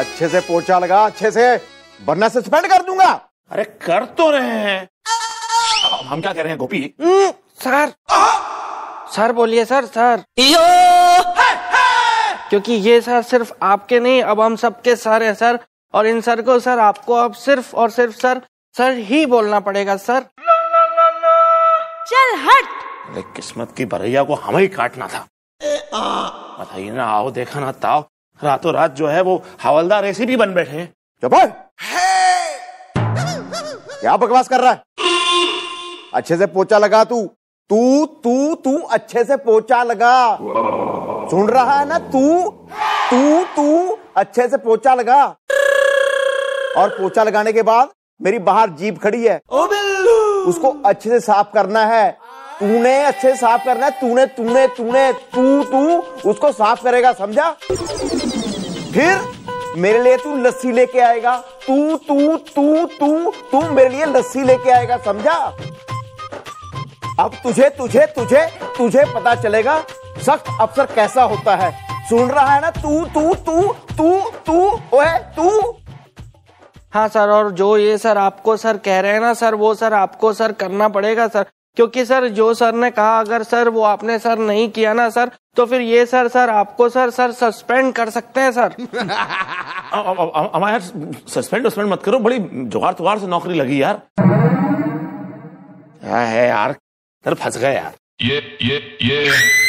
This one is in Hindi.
अच्छे से पोछा लगा अच्छे से वरना सस्पेंड कर दूँगा। अरे कर तो रहे हैं। हम क्या कह रहे हैं गोपी? हम्म, सर। सर बोलिए सर सर। यो! क्योंकि ये सर सिर्फ़ आपके नहीं अब हम सबके सर हैं सर। और इन सर को सर आपको अब सिर्फ़ और सिर्फ़ सर सर ही बोलना पड़ेगा सर। चल हट! अरे किस्मत की भरैया को हमें ही काटना था। बताइए ना आओ देखा ना ताओ। रातों रात जो है वो हवलदार ऐसे भी बन बैठे हैं। चुप क्या बकवास कर रहा है? अच्छे से पोचा लगा तू। तू तू तू अच्छे से पोचा लगा। सुन रहा है ना तू? तू तू अच्छे से पोछा लगा। और पोचा लगाने के बाद मेरी बाहर जीप खड़ी है। उसको अच्छे से साफ़ करना है। तूने अच्छे से साफ़ करना है। तूने तूने तूने तू तू उसको साफ़ करेगा समझा? फिर मेरे लिए तू लस्सी लेके आएगा। तू तू तू तू तू मेरे लिए लस्सी लेके आएगा, समझा? अब तुझे तुझे तुझे तुझे पता चलेगा सख्त अफसर कैसा होता है। सुन रहा है ना? तू तू तू तू तू, ओए, तू। हाँ सर, और जो ये सर आपको सर कह रहे हैं ना, सर, वो सर आपको सर करना पड़ेगा, सर। क्योंकि सर जो सर ने कहा अगर सर वो आपने सर नहीं किया ना सर तो फिर ये सर सर आपको सर सर सस्पेंड कर सकते हैं सर। हमारे यार सस्पेंड वस्पेंड मत करो बड़ी जुगाड़ तुगाड़ से नौकरी लगी यार। क्या है यार सर फंस गए यार। ये ये yeah.